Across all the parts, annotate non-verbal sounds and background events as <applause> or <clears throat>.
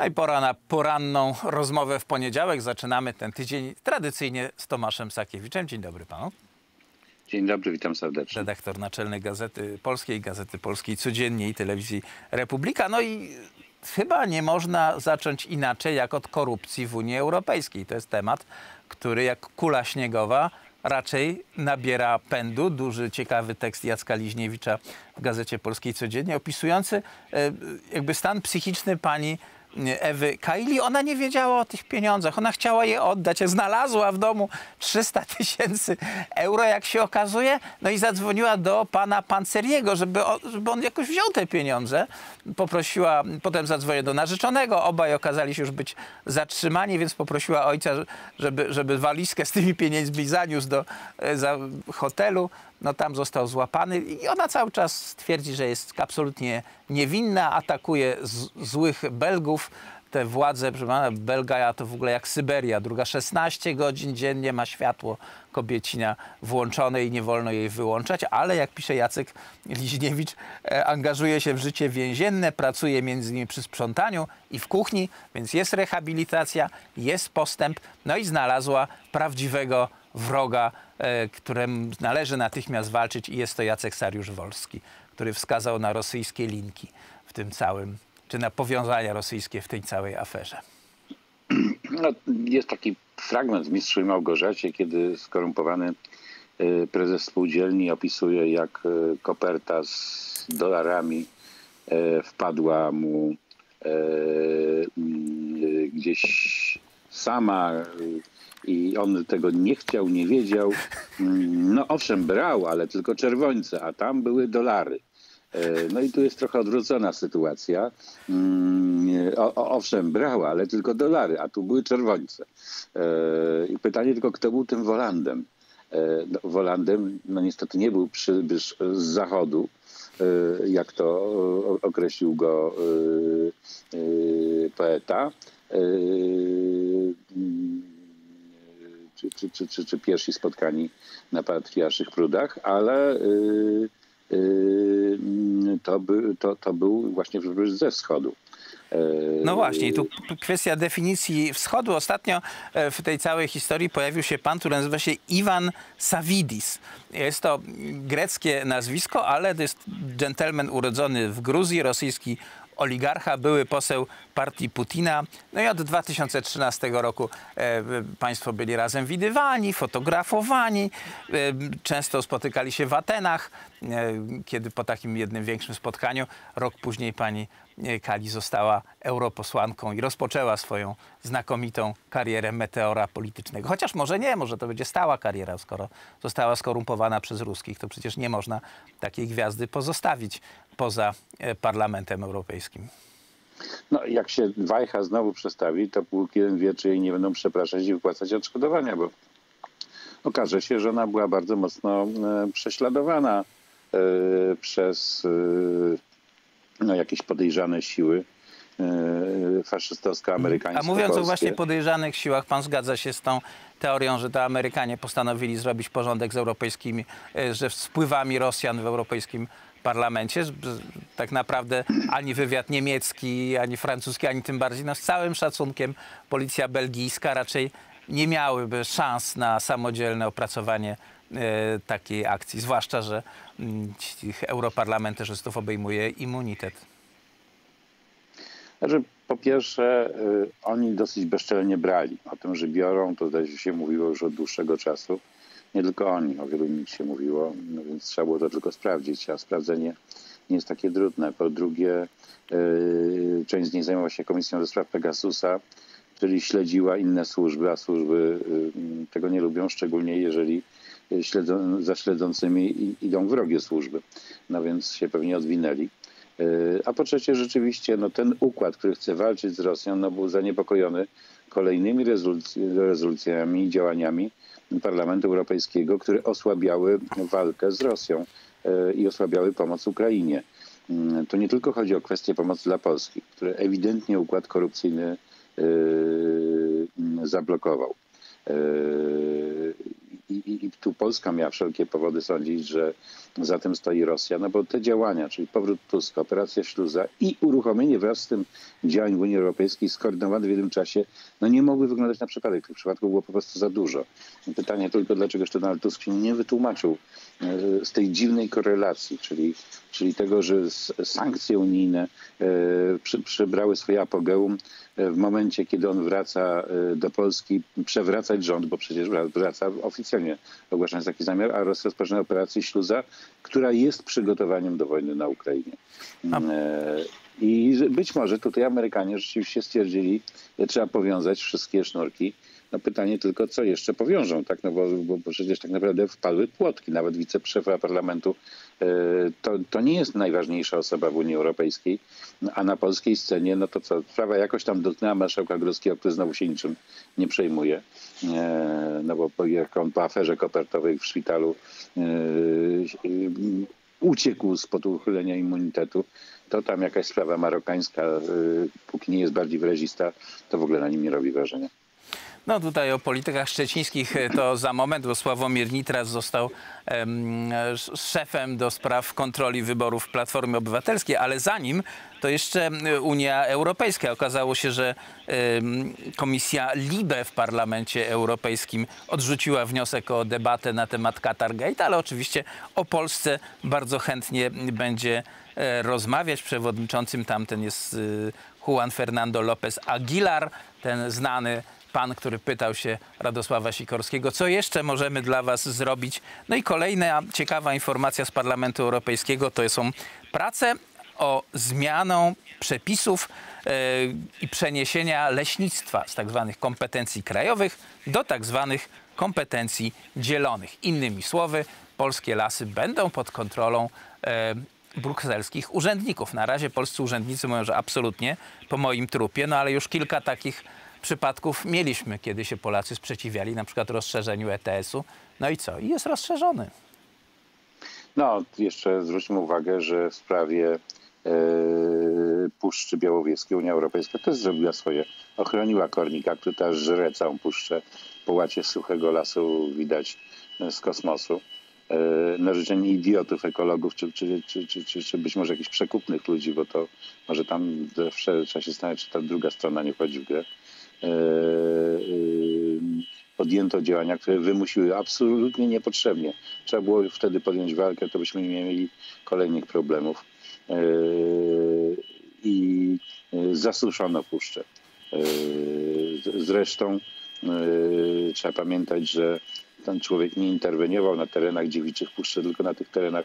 No i pora na poranną rozmowę w poniedziałek. Zaczynamy ten tydzień tradycyjnie z Tomaszem Sakiewiczem. Dzień dobry panu. Dzień dobry, witam serdecznie. Redaktor naczelny Gazety Polskiej, Gazety Polskiej Codziennie i Telewizji Republika. No i chyba nie można zacząć inaczej jak od korupcji w Unii Europejskiej. To jest temat, który jak kula śniegowa raczej nabiera pędu. Duży, ciekawy tekst Jacka Liźniewicza w Gazecie Polskiej Codziennie opisujący e, jakby stan psychiczny pani Ewy Kaili. Ona nie wiedziała o tych pieniądzach. Ona chciała je oddać. Znalazła w domu 300 tysięcy euro, jak się okazuje. No i zadzwoniła do pana Panceriego, żeby, żeby on jakoś wziął te pieniądze. Poprosiła, potem zadzwoniła do narzeczonego. Obaj okazali się już być zatrzymani, więc poprosiła ojca, żeby, żeby walizkę z tymi pieniędzmi zaniósł do e, za hotelu no tam został złapany i ona cały czas twierdzi, że jest absolutnie niewinna, atakuje złych Belgów. Te władze, proszę Belgaja to w ogóle jak Syberia. Druga 16 godzin dziennie ma światło kobiecina włączone i nie wolno jej wyłączać, ale jak pisze Jacek Liźniewicz, e, angażuje się w życie więzienne, pracuje między innymi przy sprzątaniu i w kuchni, więc jest rehabilitacja, jest postęp, no i znalazła prawdziwego wroga, e, którym należy natychmiast walczyć i jest to Jacek Sariusz-Wolski, który wskazał na rosyjskie linki w tym całym, czy na powiązania rosyjskie w tej całej aferze. No, jest taki fragment w Mistrzu Małgorzacie, kiedy skorumpowany e, prezes spółdzielni opisuje, jak e, koperta z dolarami wpadła mu gdzieś sama i on tego nie chciał, nie wiedział. Mm, no owszem, brał, ale tylko czerwońce, a tam były dolary. E, no i tu jest trochę odwrócona sytuacja. Mm, o, owszem, brał, ale tylko dolary, a tu były czerwońce. E, I pytanie tylko, kto był tym Wolandem? E, no, Wolandem, no niestety nie był przybysz z zachodu, jak to określił go poeta czy, czy, czy, czy, czy pierwsi spotkani na patriarszych prudach, ale yy, yy, to, by, to, to był właśnie ze wschodu. Yy, no właśnie, tu kwestia definicji wschodu. Ostatnio e, w tej całej historii pojawił się pan, który nazywa się Iwan Savidis. Jest to greckie nazwisko, ale to jest dżentelmen urodzony w Gruzji, rosyjski oligarcha, były poseł partii Putina. No i od 2013 roku e, państwo byli razem widywani, fotografowani. E, często spotykali się w Atenach, e, kiedy po takim jednym większym spotkaniu, rok później pani Kali została europosłanką i rozpoczęła swoją znakomitą karierę meteora politycznego. Chociaż może nie, może to będzie stała kariera, skoro została skorumpowana przez ruskich, to przecież nie można takiej gwiazdy pozostawić poza Parlamentem Europejskim. No, jak się wajcha znowu przestawi, to pół jeden wie, czy jej nie będą przepraszać i wypłacać odszkodowania, bo okaże się, że ona była bardzo mocno e, prześladowana e, przez no, jakieś podejrzane siły faszystowsko-amerykańskie. A mówiąc o właśnie podejrzanych siłach, pan zgadza się z tą teorią, że to Amerykanie postanowili zrobić porządek z europejskimi, że z wpływami Rosjan w europejskim parlamencie. Tak naprawdę ani wywiad niemiecki, ani francuski, ani tym bardziej, no z całym szacunkiem policja belgijska raczej nie miałyby szans na samodzielne opracowanie e, takiej akcji. Zwłaszcza, że tych europarlamentarzystów obejmuje immunitet. Znaczy, po pierwsze, y, oni dosyć bezczelnie brali. O tym, że biorą, to zdaje się mówiło już od dłuższego czasu nie tylko oni, o wielu innych się mówiło, no więc trzeba było to tylko sprawdzić, a sprawdzenie nie jest takie trudne. Po drugie, yy, część z nich zajmowała się Komisją do Spraw Pegasusa, czyli śledziła inne służby, a służby yy, tego nie lubią, szczególnie jeżeli śledzą, za śledzącymi idą wrogie służby. No więc się pewnie odwinęli. Yy, a po trzecie, rzeczywiście no, ten układ, który chce walczyć z Rosją, no, był zaniepokojony kolejnymi rezolucjami działaniami, Parlamentu Europejskiego, które osłabiały walkę z Rosją e, i osłabiały pomoc Ukrainie. Mm, to nie tylko chodzi o kwestię pomocy dla Polski, które ewidentnie układ korupcyjny e, zablokował. E, i, i tu Polska miała wszelkie powody sądzić, że za tym stoi Rosja, no bo te działania, czyli powrót Tuska, operacja Śluza i uruchomienie wraz z tym działań w Unii Europejskiej skoordynowane w jednym czasie, no nie mogły wyglądać na przypadek. Tych przypadków było po prostu za dużo. Pytanie tylko, dlaczego jeszcze Donald Tusk się nie wytłumaczył z tej dziwnej korelacji, czyli, czyli tego, że sankcje unijne e, przy, przybrały swoje apogeum w momencie, kiedy on wraca e, do Polski, przewracać rząd, bo przecież wraca oficjalnie ogłaszając taki zamiar, a Rosja rozpoczyna operację Śluza, która jest przygotowaniem do wojny na Ukrainie. E, I być może tutaj Amerykanie rzeczywiście stwierdzili, że trzeba powiązać wszystkie sznurki. No pytanie tylko, co jeszcze powiążą, tak? No bo, bo, przecież tak naprawdę wpadły płotki. Nawet wiceprzefa parlamentu e, to, to nie jest najważniejsza osoba w Unii Europejskiej, a na polskiej scenie, no to co, sprawa jakoś tam dotknęła marszałka Grodzkiego, który znowu się niczym nie przejmuje. E, no bo jak on po aferze kopertowej w szpitalu e, uciekł spod uchylenia immunitetu, to tam jakaś sprawa marokańska, póki nie jest bardziej wyrazista, to w ogóle na nim nie robi wrażenia. No tutaj o politykach szczecińskich e, to za moment, bo Sławomir Nitras został um, szefem do spraw kontroli wyborów Platformy Obywatelskiej, ale zanim to jeszcze Unia Europejska. Okazało się, że um, Komisja LIBE w Parlamencie Europejskim odrzuciła wniosek o debatę na temat Qatargate, ale oczywiście o Polsce bardzo chętnie będzie e, rozmawiać. Przewodniczącym tamten jest e, Juan Fernando López Aguilar, ten znany pan, który pytał się Radosława Sikorskiego, co jeszcze możemy dla was zrobić. No i kolejna ciekawa informacja z Parlamentu Europejskiego to są prace o zmianą przepisów yy, i przeniesienia leśnictwa z tak zwanych kompetencji krajowych do tak zwanych kompetencji dzielonych. Innymi słowy, polskie lasy będą pod kontrolą yy, brukselskich urzędników. Na razie polscy urzędnicy mówią, że absolutnie po moim trupie, no ale już kilka takich przypadków mieliśmy, kiedy się Polacy sprzeciwiali na przykład rozszerzeniu ETS-u. No i co? I jest rozszerzony. No, jeszcze zwróćmy uwagę, że w sprawie e, Puszczy Białowieskiej Unia Europejska też zrobiła swoje. Ochroniła kornika, który też żre całą puszczę. Po łacie suchego lasu widać e, z kosmosu. E, na życzenie idiotów, ekologów, czy, czy, czy, czy, czy, być może jakichś przekupnych ludzi, bo to może tam trzeba się zastanawiać, czy ta druga strona nie wchodzi w grę. E, e, podjęto działania, które wymusiły absolutnie niepotrzebnie. Trzeba było wtedy podjąć walkę, to byśmy nie mieli kolejnych problemów. E, I zasuszono puszczę. Zresztą trzeba pamiętać, że ten człowiek nie interweniował na terenach dziewiczych puszczy, tylko na tych terenach,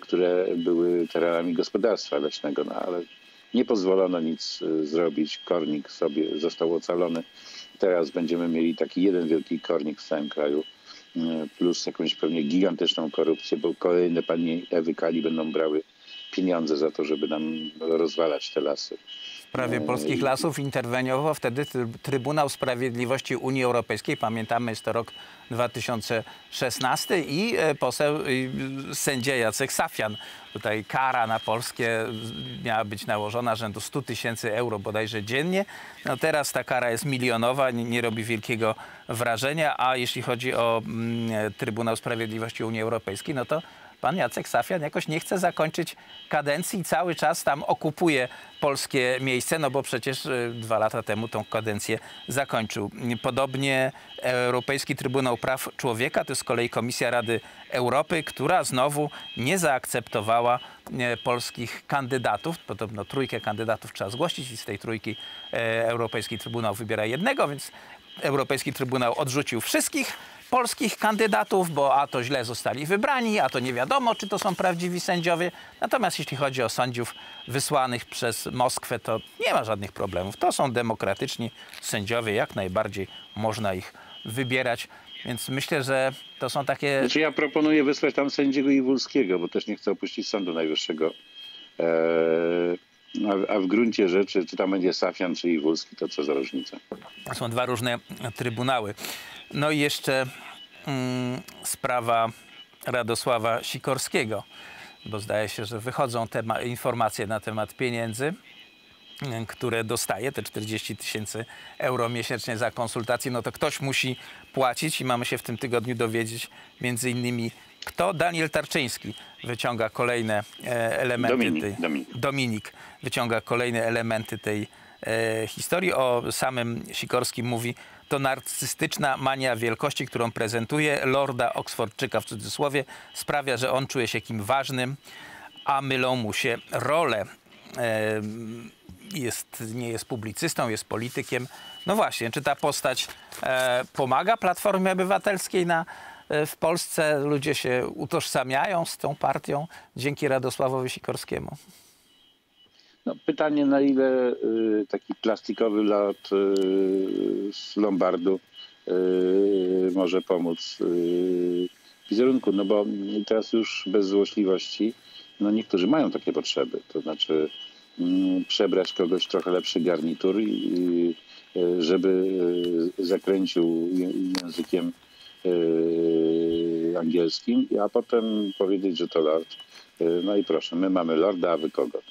które były terenami gospodarstwa leśnego, no ale nie pozwolono nic y, zrobić. Kornik sobie został ocalony. Teraz będziemy mieli taki jeden wielki kornik w całym kraju y, plus jakąś pewnie gigantyczną korupcję, bo kolejne pani Ewy Kali będą brały pieniądze za to, żeby nam rozwalać te lasy sprawie polskich lasów interweniował wtedy Trybunał Sprawiedliwości Unii Europejskiej. Pamiętamy, jest to rok 2016 i e, poseł, sędzia Jacek Safian. Tutaj kara na polskie miała być nałożona rzędu 100 tysięcy euro bodajże dziennie. No teraz ta kara jest milionowa, nie, robi wielkiego wrażenia, a jeśli chodzi o mm, Trybunał Sprawiedliwości Unii Europejskiej, no to pan Jacek Safian jakoś nie chce zakończyć kadencji i cały czas tam okupuje polskie miejsce, no bo przecież y, dwa lata temu tą kadencję zakończył. Podobnie Europejski Trybunał Praw Człowieka, to z kolei Komisja Rady Europy, która znowu nie zaakceptowała y, polskich kandydatów. Podobno trójkę kandydatów trzeba zgłosić i z tej trójki y, Europejski Trybunał wybiera jednego, więc Europejski Trybunał odrzucił wszystkich polskich kandydatów, bo a to źle zostali wybrani, a to nie wiadomo, czy to są prawdziwi sędziowie. Natomiast jeśli chodzi o sędziów wysłanych przez Moskwę, to nie ma żadnych problemów. To są demokratyczni sędziowie, jak najbardziej można ich wybierać. Więc myślę, że to są takie... Znaczy ja proponuję wysłać tam sędziego Iwulskiego, bo też nie chcę opuścić Sądu Najwyższego. Eee, a, w gruncie rzeczy, czy tam będzie Safian, czy Iwulski, to co za różnica. Są dwa różne trybunały. No i jeszcze mm, sprawa Radosława Sikorskiego, bo zdaje się, że wychodzą informacje na temat pieniędzy. które dostaje, te 40 tysięcy euro miesięcznie za konsultacje, no to ktoś musi płacić i mamy się w tym tygodniu dowiedzieć między innymi kto. Daniel Tarczyński wyciąga kolejne e, elementy Dominik, tej... Dominik. Dominik wyciąga kolejne elementy tej historii. O samym Sikorskim mówi, to narcystyczna mania wielkości, którą prezentuje Lorda Oksfordczyka w cudzysłowie, sprawia, że on czuje się kim ważnym, a mylą mu się role. E, jest, nie jest publicystą, jest politykiem. No właśnie, czy ta postać e, pomaga Platformie Obywatelskiej na, e, w Polsce? Ludzie się utożsamiają z tą partią dzięki Radosławowi Sikorskiemu. No, pytanie, na ile y, taki plastikowy lot y, z Lombardu y, może pomóc wizerunku. No bo teraz już bez złośliwości, no niektórzy mają takie potrzeby. To znaczy mm, przebrać kogoś trochę lepszy garnitur, żeby zakręcił językiem angielskim, a potem powiedzieć, że to lord. No i proszę, my mamy lorda, a wy kogo?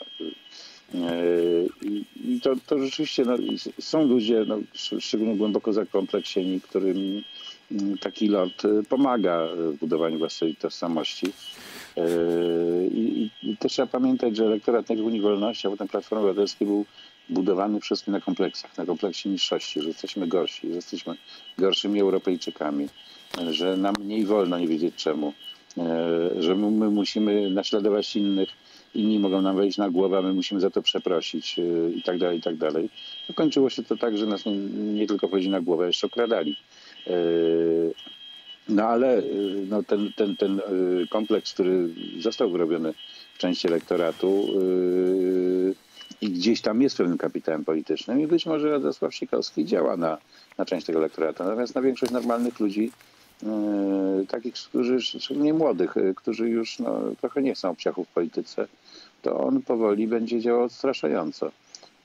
Yy, I to, to rzeczywiście no, są ludzie, no, sz- szczególnie głęboko zakompleksieni, którym mm, taki lord y, pomaga w budowaniu własnej tożsamości. Yy, I, i, też trzeba pamiętać, że elektorat Unii Wolności, a potem Platformy Obywatelskiej był budowany wszystkim na kompleksach, na kompleksie niższości, że jesteśmy gorsi, że jesteśmy gorszymi Europejczykami, że nam mniej wolno nie wiedzieć czemu, e, że my musimy naśladować innych, inni mogą nam wejść na głowę, a my musimy za to przeprosić e, i tak dalej, i tak dalej. No, kończyło się to tak, że nas nie, nie tylko wchodzili na głowę, jeszcze okradali. E, No ale y, no, ten, ten, ten y, kompleks, który został wyrobiony w części elektoratu y, i gdzieś tam jest pewnym kapitałem politycznym i być może Radosław Sikorski działa na, na część tego elektoratu. Natomiast na większość normalnych ludzi, y, takich, którzy, szczególnie młodych, y, którzy już no, trochę nie chcą obciachów w polityce, to on powoli będzie działał odstraszająco.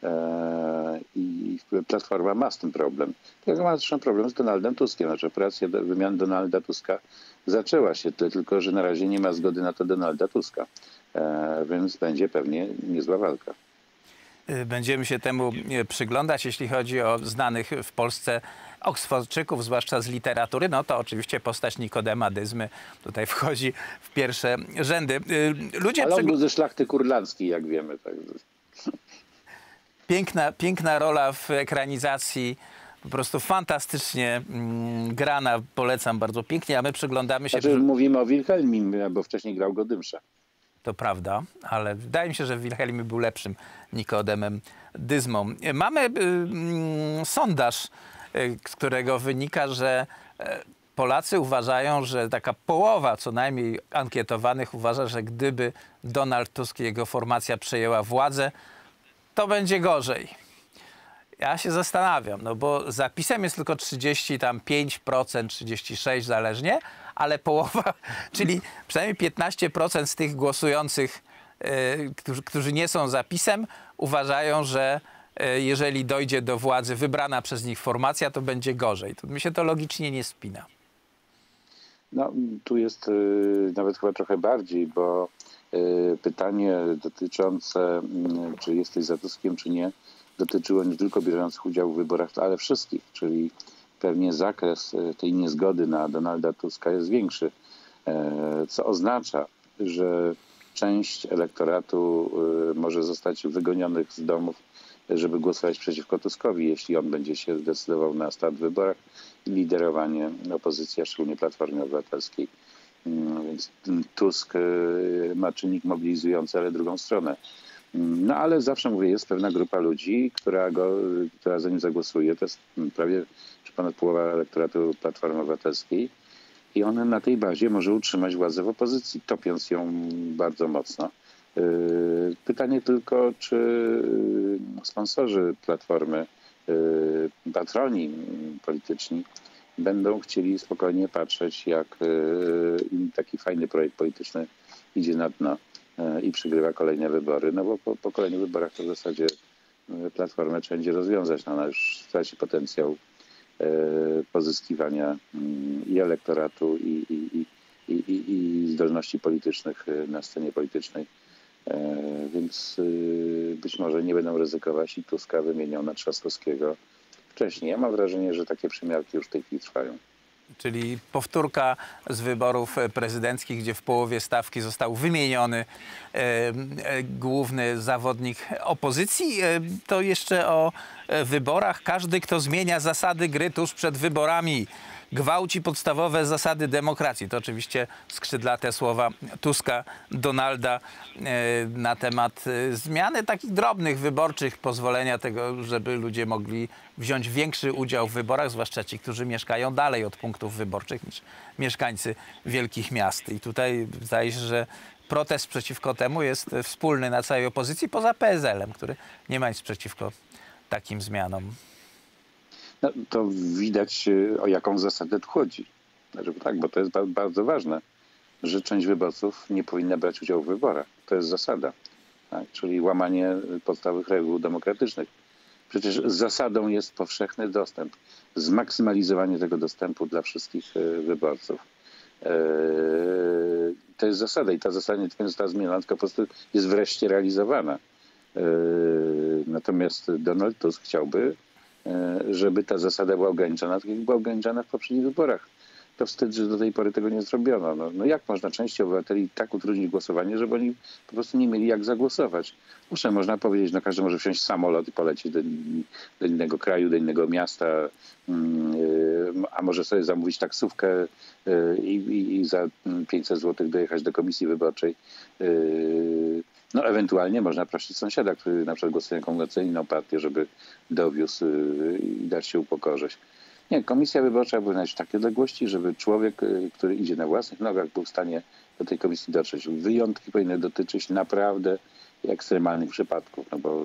E, I Platforma ma z tym problem. Tak ma zresztą problem z Donaldem Tuskiem. Znaczy operacja wymiany Donalda Tuska zaczęła się, ty- tylko że na razie nie ma zgody na to Donalda Tuska. E, Więc będzie pewnie niezła walka. Będziemy się temu y, przyglądać. Jeśli chodzi o znanych w Polsce Oksfordczyków, zwłaszcza z literatury, no to oczywiście postać Nikodema Dyzmy tutaj wchodzi w pierwsze rzędy. Y, Ludzie Ale on był ze szlachty kurlandzkiej, jak wiemy. Tak. piękna, piękna rola w ekranizacji, po prostu fantastycznie mm, grana, polecam bardzo pięknie, a my przyglądamy się... Znaczy, mówimy o Wilhelmim, bo wcześniej grał go Dymsza. To prawda, ale wydaje mi się, że Wilhelm był lepszym Nikodemem Dyzmą. Mamy y, mm, sondaż, y, z którego wynika, że e, Polacy uważają, że taka połowa co najmniej ankietowanych uważa, że gdyby Donald Tusk i jego formacja przejęła władzę, to będzie gorzej. Ja się zastanawiam, no bo zapisem jest tylko 30, tam 5%, 36 zależnie, ale połowa, <laughs> czyli przynajmniej 15% z tych głosujących, e, którzy, którzy nie są zapisem, uważają, że jeżeli dojdzie do władzy wybrana przez nich formacja, to będzie gorzej. To mi się to logicznie nie spina. No, tu jest y, nawet chyba trochę bardziej, bo y, pytanie dotyczące, y, czy jesteś za Tuskiem, czy nie, dotyczyło nie tylko bieżących udziału w wyborach, ale wszystkich, czyli pewnie zakres tej niezgody na Donalda Tuska jest większy, e, co oznacza, że część elektoratu może zostać wygonionych z domów, żeby głosować przeciwko Tuskowi, jeśli on będzie się zdecydował na start w wyborach i liderowanie opozycji, a szczególnie Platformy Obywatelskiej. Mm, Więc Tusk y, ma czynnik mobilizujący, ale drugą stronę. Mm, No ale zawsze mówię, jest pewna grupa ludzi, która, go, która za nim zagłosuje. To jest mm, prawie czy ponad połowa elektoratu Platformy Obywatelskiej. I on na tej bazie może utrzymać władzę w opozycji, topiąc ją bardzo mocno. Yy, Pytanie tylko, czy yy, sponsorzy Platformy, yy, patroni polityczni będą chcieli spokojnie patrzeć, jak taki fajny projekt polityczny idzie na dno i przygrywa kolejne wybory. No bo po, po kolejnych wyborach to w zasadzie Platformę trzeba będzie rozwiązać. No ona już straci potencjał pozyskiwania i elektoratu, i, i, i, i, zdolności politycznych na scenie politycznej. E, Więc y, być może nie będą ryzykować i Tuska wymienią na Trzaskowskiego wcześniej. Ja mam wrażenie, że takie przymiarki już w tej chwili trwają. Czyli powtórka z wyborów prezydenckich, gdzie w połowie stawki został wymieniony e, e, główny zawodnik opozycji. E, to jeszcze o e, wyborach. Każdy, kto zmienia zasady gry tuż przed wyborami, gwałci podstawowe zasady demokracji. To oczywiście skrzydlate słowa Tuska, Donalda e, na temat e, zmiany takich drobnych wyborczych, pozwolenia tego, żeby ludzie mogli wziąć większy udział w wyborach, zwłaszcza ci, którzy mieszkają dalej od punktów wyborczych niż mieszkańcy wielkich miast. I tutaj zdaje się, że protest przeciwko temu jest wspólny na całej opozycji, poza PSL-em, który nie ma nic przeciwko takim zmianom. No, to widać y, o jaką zasadę tu chodzi. Znaczy, tak, bo to jest bardzo ważne, że część wyborców nie powinna brać udziału w wyborach. To jest zasada, tak? czyli łamanie podstawowych reguł demokratycznych. Przecież zasadą jest powszechny dostęp, zmaksymalizowanie tego dostępu dla wszystkich y, wyborców. Eee, to jest zasada i ta zasada nie tylko została zmieniona, tylko po prostu jest wreszcie realizowana. Natomiast Donald Tusk chciałby E, żeby ta zasada była ograniczona, tak jak była ograniczona w poprzednich wyborach. To wstyd, że do tej pory tego nie zrobiono. No, no jak można części obywateli tak utrudnić głosowanie, żeby oni po prostu nie mieli jak zagłosować? Muszę, można powiedzieć, no każdy może wsiąść samolot i polecieć do, do innego kraju, do innego miasta, mm, e, a może sobie zamówić taksówkę e, i, i, i za 500 zł dojechać do komisji wyborczej. No ewentualnie można prosić sąsiada, który na przykład głosuje na inną partię, żeby dowiózł y, i dać się upokorzyć. Nie, komisja wyborcza powinna być w takiej odległości, żeby człowiek, y, który idzie na własnych nogach, był w stanie do tej komisji dotrzeć. Wyjątki powinny dotyczyć naprawdę ekstremalnych przypadków, no bo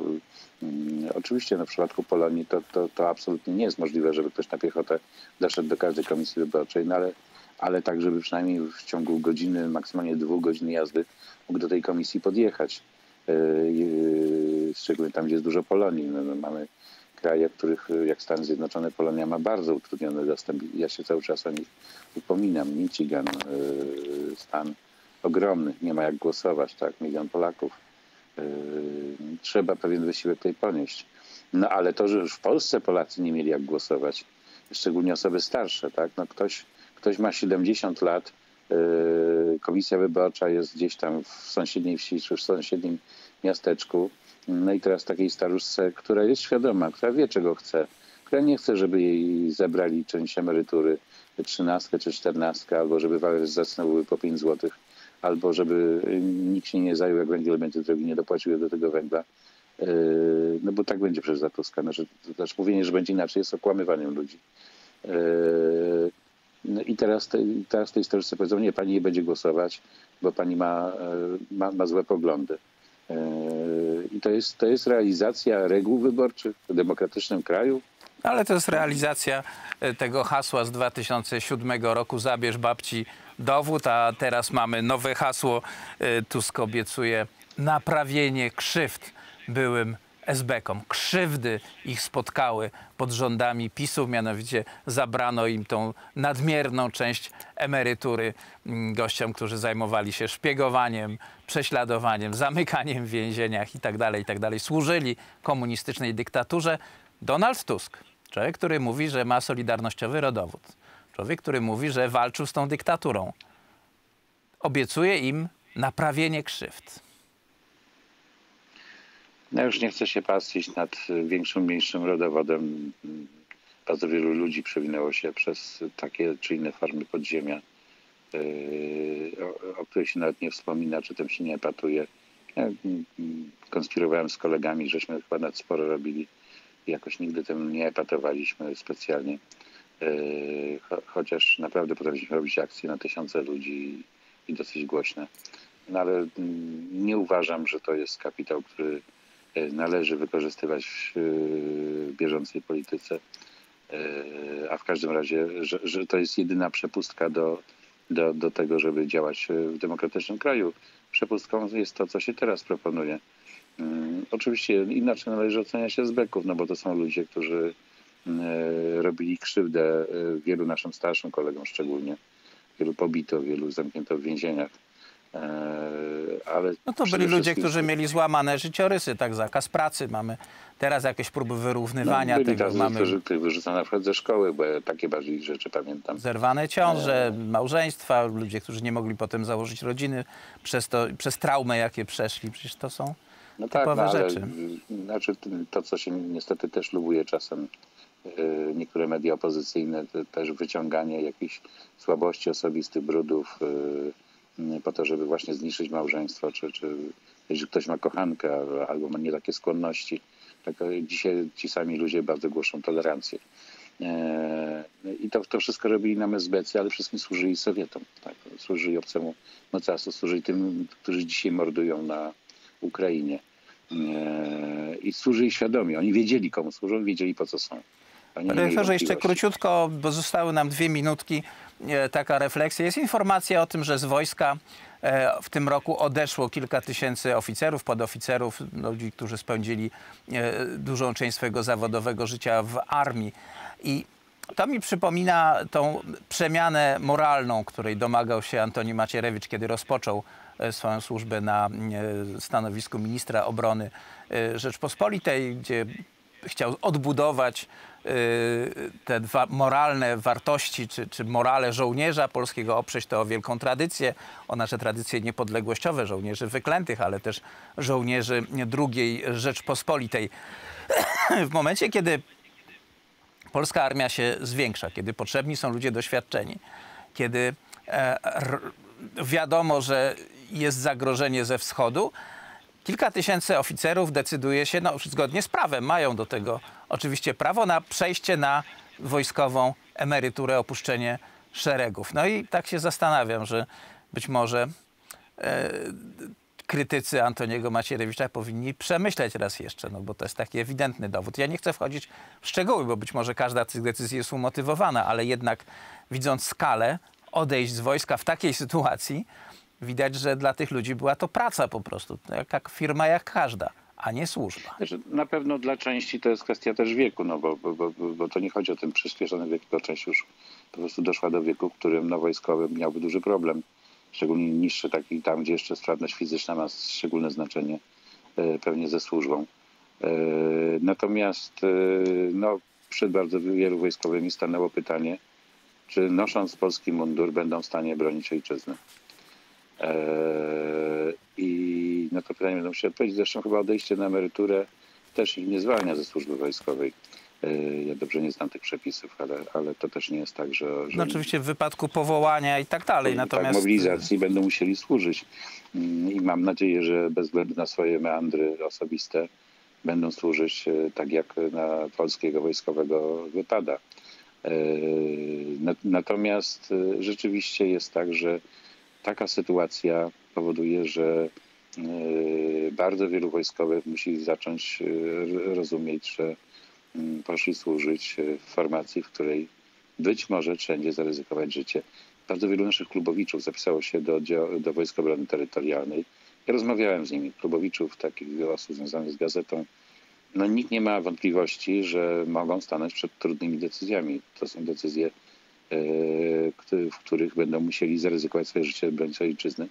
mm, oczywiście no, w przypadku Polonii to, to, to absolutnie nie jest możliwe, żeby ktoś na piechotę doszedł do każdej komisji wyborczej, no ale, ale tak, żeby przynajmniej w ciągu godziny, maksymalnie dwóch godzin jazdy mógł do tej komisji podjechać. E, szczególnie tam, gdzie jest dużo Polonii. No, no, mamy kraje, w których jak Stany Zjednoczone Polonia ma bardzo utrudniony dostęp. Ja się cały czas o nich upominam. Michigan, e, stan ogromny, nie ma jak głosować, tak, milion Polaków. E, trzeba pewien wysiłek tutaj ponieść. No ale to, że już w Polsce Polacy nie mieli jak głosować, szczególnie osoby starsze, tak, no ktoś, ktoś ma 70 lat, komisja wyborcza jest gdzieś tam w sąsiedniej wsi czy w sąsiednim miasteczku. No i teraz takiej staruszce, która jest świadoma, która wie czego chce, która nie chce, żeby jej zebrali część emerytury, trzynastkę czy czternastkę, albo żeby waloryzacje były po 5 zł, albo żeby nikt się nie zajął, jak węgiel będzie drogi, nie dopłacił do tego węgla. Yy, no bo tak będzie przez Zatuska. Znaczy, znaczy mówienie, że będzie inaczej jest okłamywaniem ludzi. No i teraz, te, teraz tej staruszce powiedzą, nie, pani nie będzie głosować, bo pani ma, e, ma, ma złe poglądy. E, I to jest, to jest realizacja reguł wyborczych w demokratycznym kraju. Ale to jest realizacja e, tego hasła z 2007 roku Zabierz babci dowód, a teraz mamy nowe hasło. Tusk obiecuje naprawienie krzywd byłym SB-kom. Krzywdy ich spotkały pod rządami PiSu, mianowicie zabrano im tą nadmierną część emerytury mm, gościom, którzy zajmowali się szpiegowaniem, prześladowaniem, zamykaniem w więzieniach itd., tak itd. Tak Służyli komunistycznej dyktaturze. Donald Tusk, człowiek, który mówi, że ma solidarnościowy rodowód, człowiek, który mówi, że walczył z tą dyktaturą, obiecuje im naprawienie krzywd. No już nie chcę się pastwić nad większym, mniejszym rodowodem. Bardzo wielu ludzi przewinęło się przez takie czy inne farmy podziemia, yy, o, o których się nawet nie wspomina, czy tym się nie epatuje. Ja mm, konspirowałem z kolegami, żeśmy chyba nawet sporo robili. Jakoś nigdy tym nie epatowaliśmy specjalnie. Yy, chociaż naprawdę potrafiliśmy robić akcje na tysiące ludzi i dosyć głośne. No ale mm, nie uważam, że to jest kapitał, który należy wykorzystywać w bieżącej polityce, e, a w każdym razie, że, że to jest jedyna przepustka do, do, do tego, żeby działać w demokratycznym kraju. Przepustką jest to, co się teraz proponuje. Mm, oczywiście inaczej należy oceniać się z beków, no bo to są ludzie, którzy e, robili krzywdę wielu naszym starszym kolegom szczególnie. Wielu pobito, wielu zamknięto w więzieniach. Ale no to byli ludzie, którzy mieli złamane życiorysy, tak, zakaz pracy. Mamy teraz jakieś próby wyrównywania no, byli tego. Mamy którzy, których wyrzucano na przykład ze szkoły, bo ja takie bardziej rzeczy pamiętam. zerwane ciąże, małżeństwa, ludzie, którzy nie mogli potem założyć rodziny przez, to, przez traumę, jakie przeszli. Przecież to są No tak, typowe no, ale, rzeczy. znaczy to, co się niestety też lubuje czasem y, niektóre media opozycyjne, też wyciąganie jakichś słabości osobistych, brudów po to, żeby właśnie zniszczyć małżeństwo, czy, czy jeśli ktoś ma kochankę albo- ma nie takie skłonności. Tak, y, dzisiaj ci sami ludzie bardzo głoszą tolerancję. E, I to, to wszystko robili nam SBC, ale wszystkim służyli Sowietom. Tak? Służyli obcemu mocarstwu, służyli tym, którzy dzisiaj mordują na Ukrainie. E, I służyli świadomie. Oni wiedzieli, komu służą, wiedzieli, po co są. Redaktorze, jeszcze króciutko, bo zostały nam dwie minutki, e, taka refleksja. Jest informacja o tym, że z wojska e, w tym roku odeszło kilka tysięcy oficerów, podoficerów, ludzi, którzy spędzili e, dużą część swojego zawodowego życia w armii. I to mi przypomina tą przemianę moralną, której domagał się Antoni Macierewicz, kiedy rozpoczął swoją służbę na stanowisku ministra obrony Rzeczpospolitej, gdzie chciał odbudować y, te dwa moralne wartości, czy, czy morale żołnierza polskiego, oprzeć to o wielką tradycję, o nasze tradycje niepodległościowe, żołnierzy wyklętych, ale też żołnierzy II Rzeczpospolitej. <clears throat> W momencie, kiedy polska armia się zwiększa, kiedy potrzebni są ludzie doświadczeni, kiedy e, wiadomo, że jest zagrożenie ze wschodu, kilka tysięcy oficerów decyduje się, no zgodnie z prawem, mają do tego oczywiście prawo na przejście na wojskową emeryturę, opuszczenie szeregów. No i tak się zastanawiam, że być może e, krytycy Antoniego Macierewicza powinni przemyśleć raz jeszcze, no bo to jest taki ewidentny dowód. Ja nie chcę wchodzić w szczegóły, bo być może każda z tych decyzji jest umotywowana, ale jednak widząc skalę, odejść z wojska w takiej sytuacji, widać, że dla tych ludzi była to praca po prostu, jak, firma jak każda, a nie służba. Znaczy, na pewno dla części to jest kwestia też wieku, no bo, bo, bo, bo to nie chodzi o ten przyspieszony wiek, tylko część już po prostu doszła do wieku, w którym no, wojskowy miałby duży problem. Szczególnie niższy, taki tam, gdzie jeszcze sprawność fizyczna ma szczególne znaczenie, e, pewnie ze służbą. E, Natomiast e, no, przed bardzo wielu wojskowymi stanęło pytanie, czy nosząc polski mundur będą w stanie bronić ojczyzny. E, I na to pytanie będą musieli odpowiedzieć. Zresztą chyba odejście na emeryturę też ich nie zwalnia ze służby wojskowej. E, Ja dobrze nie znam tych przepisów, ale, ale to też nie jest tak, że, że No oczywiście w wypadku powołania i tak dalej, tak, natomiast... mobilizacji będą musieli służyć. Mm, I mam nadzieję, że bez względu na swoje meandry osobiste będą służyć e, tak, jak na polskiego wojskowego wypada. E, na- Natomiast e, rzeczywiście jest tak, że taka sytuacja powoduje, że e, bardzo wielu wojskowych musi zacząć e, rozumieć, że mm, poszli służyć e, w formacji, w której być może wszędzie zaryzykować życie. Bardzo wielu naszych klubowiczów zapisało się do, do Wojsk Obrony Terytorialnej. Ja rozmawiałem z nimi, klubowiczów, takich osób związanych z gazetą. No nikt nie ma wątpliwości, że mogą stanąć przed trudnymi decyzjami. To są decyzje, w których będą musieli zaryzykować swoje życie, bronić ojczyzny,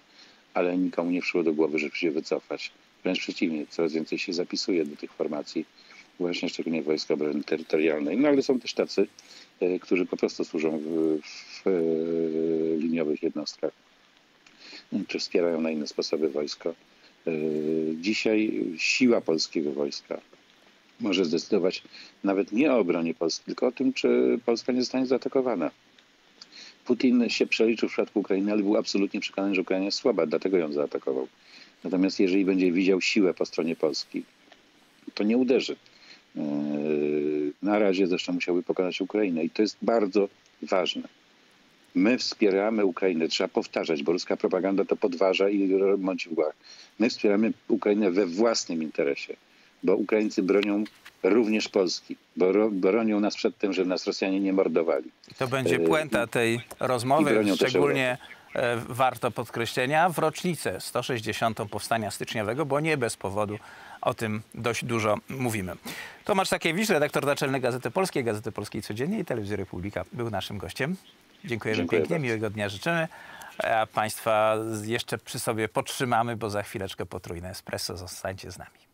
ale nikomu nie przyszło do głowy, żeby się wycofać. Wręcz przeciwnie, coraz więcej się zapisuje do tych formacji, właśnie szczególnie Wojska Obrony Terytorialnej. No ale są też tacy, e, którzy po prostu służą w, w e, liniowych jednostkach, czy wspierają na inne sposoby wojsko. E, Dzisiaj siła polskiego wojska może zdecydować nawet nie o obronie Polski, tylko o tym, czy Polska nie zostanie zaatakowana. Putin się przeliczył w przypadku Ukrainy, ale był absolutnie przekonany, że Ukraina jest słaba, dlatego ją zaatakował. Natomiast jeżeli będzie widział siłę po stronie Polski, to nie uderzy. Yy, Na razie zresztą musiałby pokonać Ukrainę i to jest bardzo ważne. My wspieramy Ukrainę, trzeba powtarzać, bo ruska propaganda to podważa i mąci w głowach. My wspieramy Ukrainę we własnym interesie, bo Ukraińcy bronią również Polski, bo ro- bronią nas przed tym, żeby nas Rosjanie nie mordowali. To będzie E, puenta tej rozmowy, szczególnie e, warto podkreślenia w rocznicę 160. powstania styczniowego, bo nie bez powodu o tym dość dużo mówimy. Tomasz Sakiewicz, redaktor naczelny Gazety Polskiej, Gazety Polskiej Codziennie i Telewizji Republika był naszym gościem. Dziękujemy Dziękuję pięknie, bardzo. miłego dnia życzymy. A Państwa jeszcze przy sobie podtrzymamy, bo za chwileczkę potrójne espresso. Zostańcie z nami.